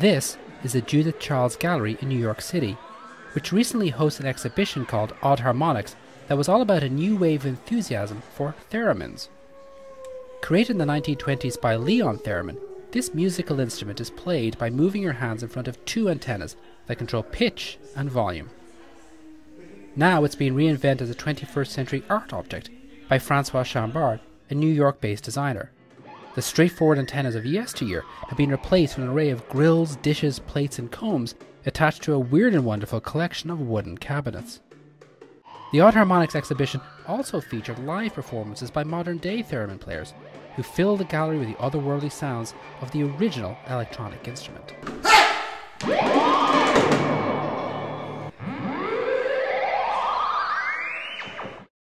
This is the Judith Charles Gallery in New York City, which recently hosted an exhibition called Odd Harmonics that was all about a new wave of enthusiasm for theremins. Created in the 1920s by Leon Theremin, this musical instrument is played by moving your hands in front of two antennas that control pitch and volume. Now it's being reinvented as a 21st century art object by Francois Chambard, a New York based designer. The straightforward antennas of yesteryear have been replaced with an array of grills, dishes, plates, and combs attached to a weird and wonderful collection of wooden cabinets. The Odd Harmonics exhibition also featured live performances by modern day theremin players who filled the gallery with the otherworldly sounds of the original electronic instrument.